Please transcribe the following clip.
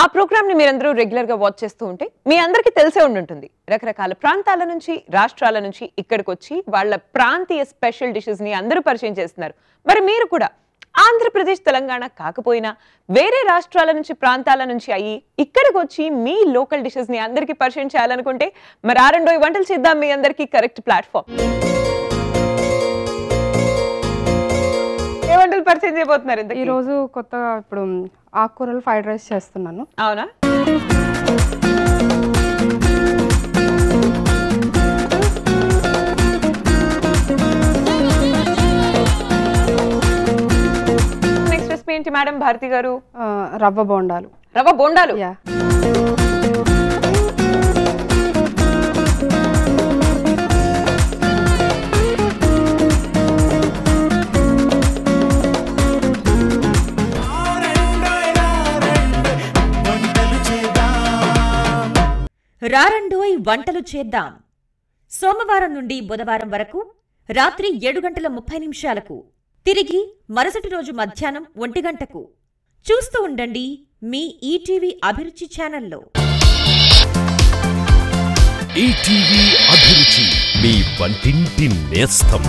మా ప్రోగ్రామ్ని మీరందరూ రెగ్యులర్గా వాచ్ చేస్తూ ఉంటే మీ అందరికీ తెలిసే ఉండుంటుంది. రకరకాల ప్రాంతాల నుంచి రాష్ట్రాల నుంచి ఇక్కడికి వచ్చి వాళ్ళ ప్రాంతీయ స్పెషల్ డిషెస్ని అందరూ పరిచయం చేస్తున్నారు. మరి మీరు కూడా ఆంధ్రప్రదేశ్ తెలంగాణ కాకపోయినా వేరే రాష్ట్రాల నుంచి ప్రాంతాల నుంచి అయ్యి ఇక్కడికి వచ్చి మీ లోకల్ డిషెస్ని అందరికీ పరిచయం చేయాలనుకుంటే మరి ఆ రెండో వంటలు చేద్దాం మీ అందరికీ కరెక్ట్ ప్లాట్ఫామ్ ఏ చేయబోతున్నారు ఇంతకీ? ఈ రోజు కొత్తగా ఇప్పుడు ఆకుకూరలు ఫ్రైడ్ రైస్ చేస్తున్నాను. అవునా? నెక్స్ట్ రెసిపీ ఏంటి మేడం? భారతి గారు. రవ్వ బోండాలు. రవ్వ బోండాలు? యా. రారండోయ్ వంటలు చేద్దాం. సోమవారం నుండి బుధవారం వరకు రాత్రి ఏడు గంటల ముప్పై నిమిషాలకు తిరిగి మరుసటి రోజు మధ్యాహ్నం ఒంటి గంటకు చూస్తూ ఉండండి మీ ఈటీవీ అభిరుచి ఛానల్లో. ఈటీవీ అభిరుచి మీ వంటింటి నేస్తం.